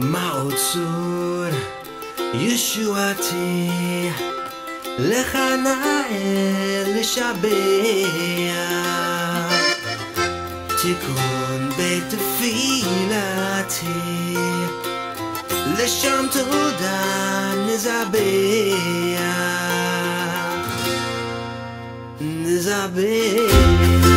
Maoz Tzur, Yeshuati, Lechana El Shabea, Tikun Beit Filati, Lesham Tudan Nizabea, Nizabea.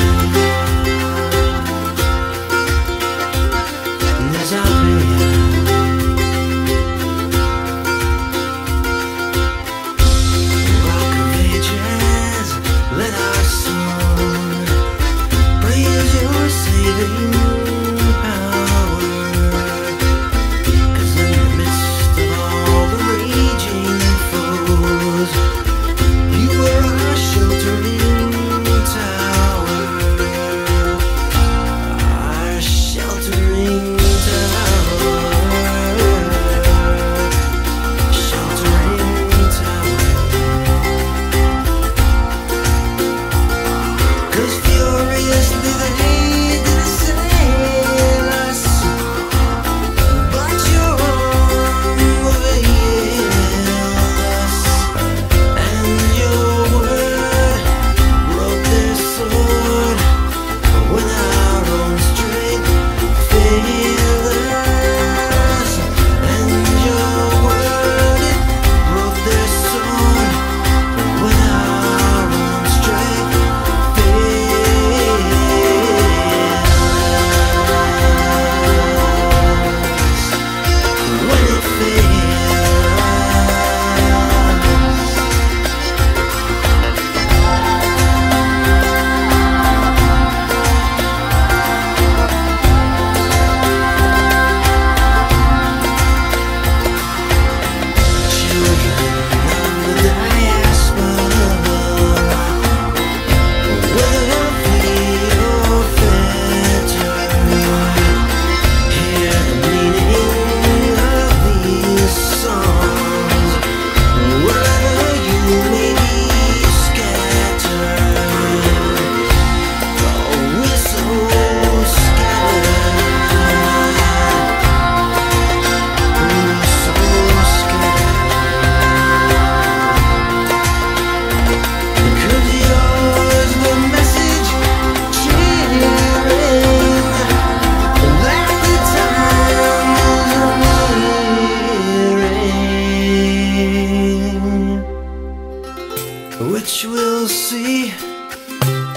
which will see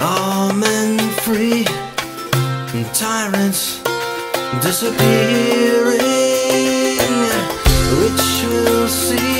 all men free and tyrants disappearing, which will see.